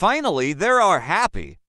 Finally, they are happy.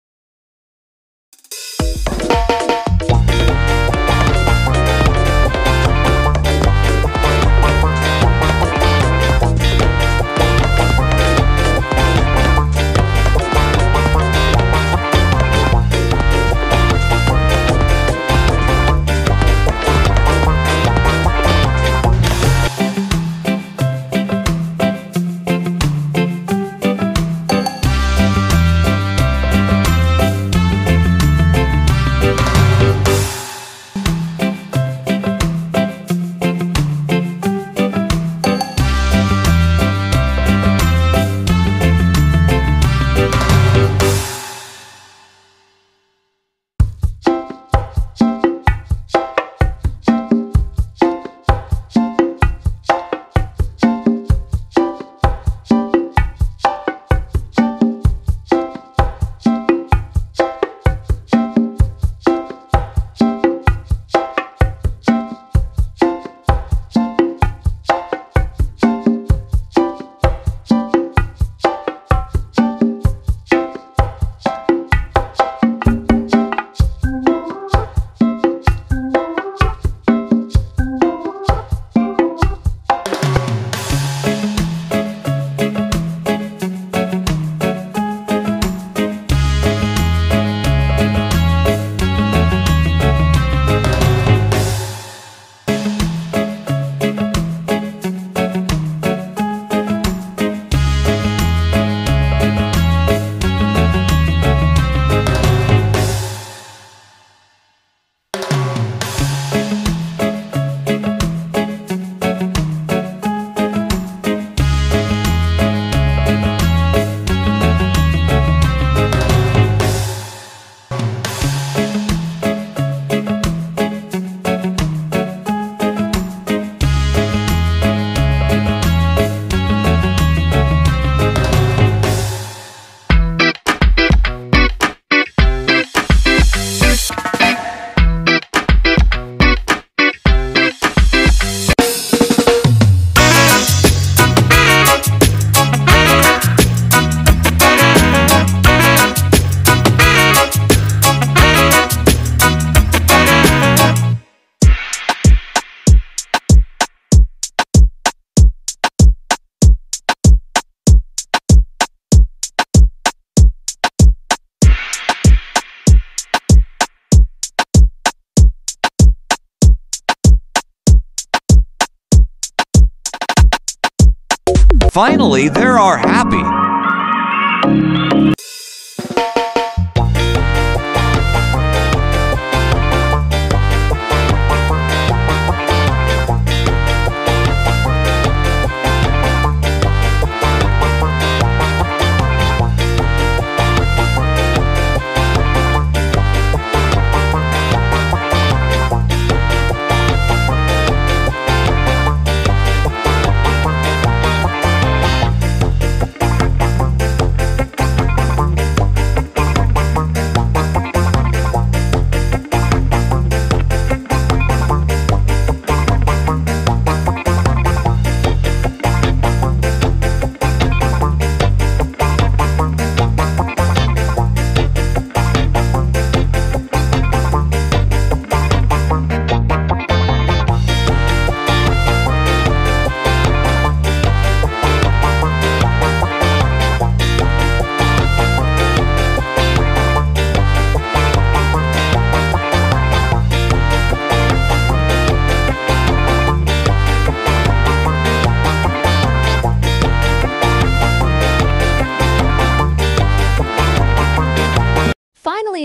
Finally, they are happy.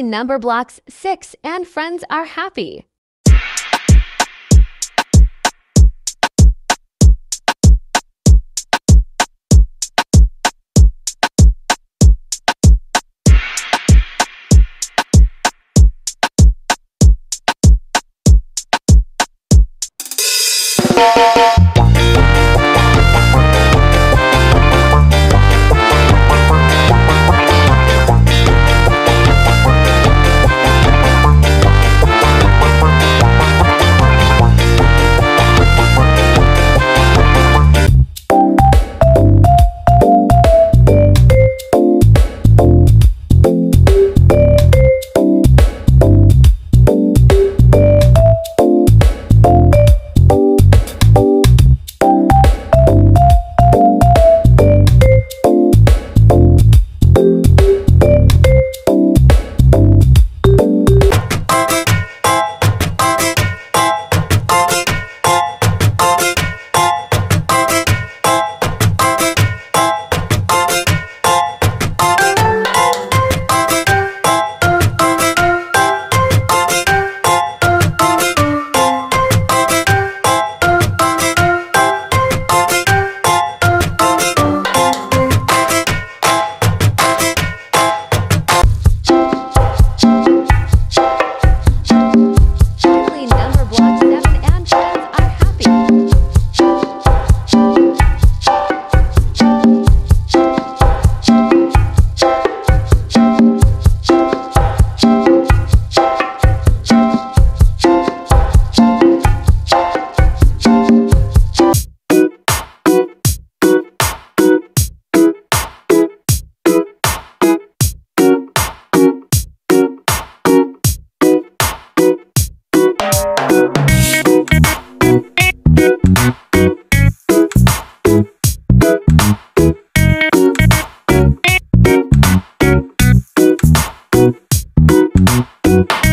Number blocks 6 and friends are happy. Música You.